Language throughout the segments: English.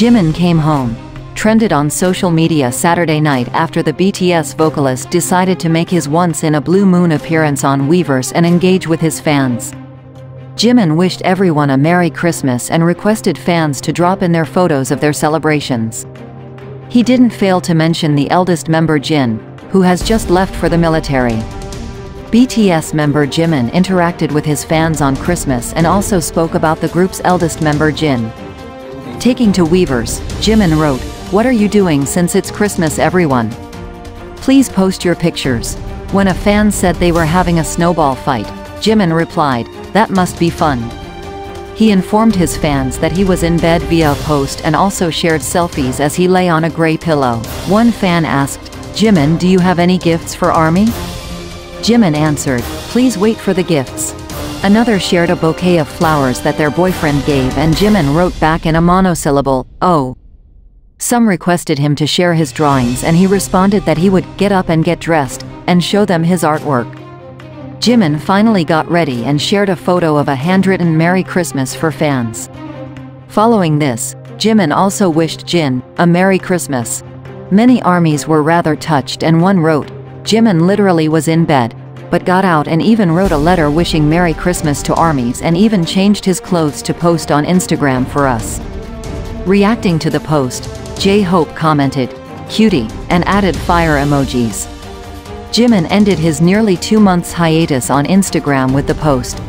Jimin came home. Trended on social media Saturday night after the BTS vocalist decided to make his once-in-a-blue moon appearance on Weverse and engage with his fans. Jimin wished everyone a Merry Christmas and requested fans to drop in their photos of their celebrations. He didn't fail to mention the eldest member Jin, who has just left for the military. BTS member Jimin interacted with his fans on Christmas and also spoke about the group's eldest member Jin. Taking to Weverse, Jimin wrote, What are you doing since it's Christmas everyone? Please post your pictures. When a fan said they were having a snowball fight, Jimin replied, that must be fun. He informed his fans that he was in bed via a post and also shared selfies as he lay on a gray pillow. One fan asked, Jimin do you have any gifts for ARMY? Jimin answered, please wait for the gifts. Another shared a bouquet of flowers that their boyfriend gave and Jimin wrote back in a monosyllable, oh. Some requested him to share his drawings and he responded that he would get up and get dressed and show them his artwork. Jimin finally got ready and shared a photo of a handwritten Merry Christmas for fans. Following this, Jimin also wished Jin a Merry Christmas. Many armies were rather touched and one wrote, Jimin literally was in bed, but got out and even wrote a letter wishing Merry Christmas to armies and even changed his clothes to post on Instagram for us. Reacting to the post, J-Hope commented, cutie, and added fire emojis. Jimin ended his nearly two months hiatus on Instagram with the post.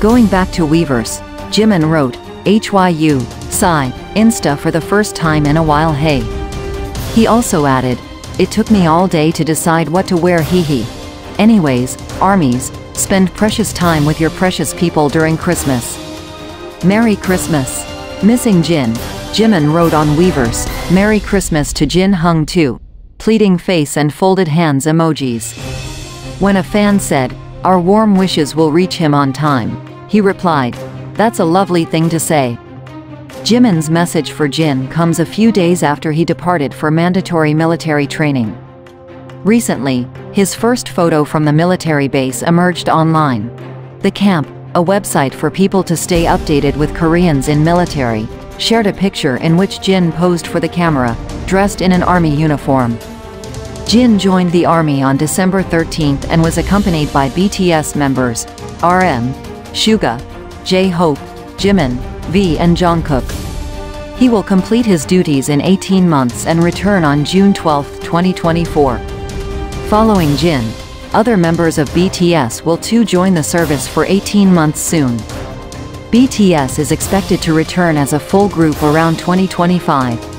Going back to Weverse, Jimin wrote, HYU, sigh, Insta for the first time in a while hey. He also added, it took me all day to decide what to wear hee hee. Anyways, armies, spend precious time with your precious people during Christmas. Merry Christmas. Missing Jin, Jimin wrote on Weverse, Merry Christmas to Jin hyung too pleading face and folded hands emojis. When a fan said, our warm wishes will reach him on time, he replied, that's a lovely thing to say. Jimin's message for Jin comes a few days after he departed for mandatory military training. Recently, his first photo from the military base emerged online. The camp, a website for people to stay updated with Koreans in military, shared a picture in which Jin posed for the camera, dressed in an army uniform. Jin joined the army on December 13 and was accompanied by BTS members RM, Suga, J-Hope, Jimin, V and Jungkook. He will complete his duties in 18 months and return on June 12, 2024. Following Jin, other members of BTS will too join the service for 18 months soon. BTS is expected to return as a full group around 2025.